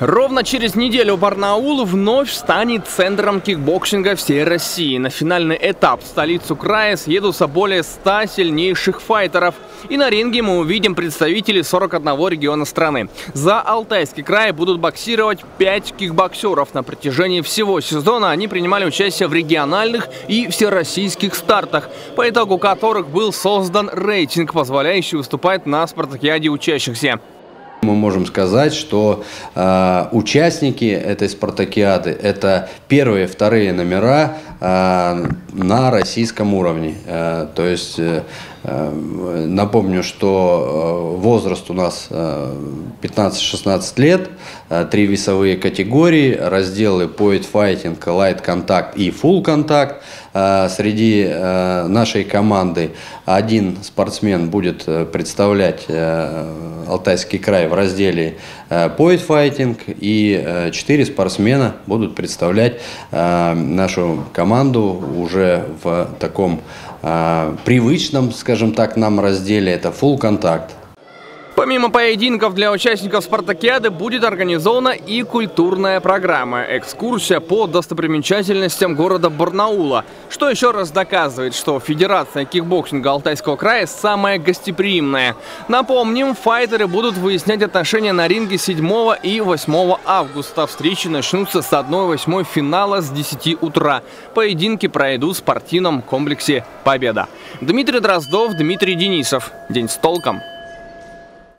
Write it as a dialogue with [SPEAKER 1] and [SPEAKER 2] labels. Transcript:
[SPEAKER 1] Ровно через неделю Барнаул вновь станет центром кикбоксинга всей России. На финальный этап в столицу края съедутся более 100 сильнейших файтеров. И на ринге мы увидим представителей 41 региона страны. За Алтайский край будут боксировать 5 кикбоксеров. На протяжении всего сезона они принимали участие в региональных и всероссийских стартах, по итогу которых был создан рейтинг, позволяющий выступать на спартакиаде учащихся.
[SPEAKER 2] Мы можем сказать, что э, участники этой спартакиады – это первые, вторые номера на российском уровне. Э, то есть э, э напомню, что э, возраст у нас э, 15-16 лет, э, три весовые категории, разделы Point Fighting, Light Contact и Full Contact. Э, среди э, нашей команды один спортсмен будет э, представлять э, Алтайский край в разделе э, Point Fighting, и э, четыре спортсмена будут представлять э, нашу команду уже в таком привычном, скажем так, нам разделе. Это full контакт.
[SPEAKER 1] Помимо поединков для участников спартакиады будет организована и культурная программа «Экскурсия по достопримечательностям города Барнаула», что еще раз доказывает, что Федерация кикбоксинга Алтайского края самая гостеприимная. Напомним, файтеры будут выяснять отношения на ринге 7 и 8 августа. Встречи начнутся с 1-8 финала с 10 утра. Поединки пройдут в спортивном комплексе «Победа». Дмитрий Дроздов, Дмитрий Денисов. День с толком.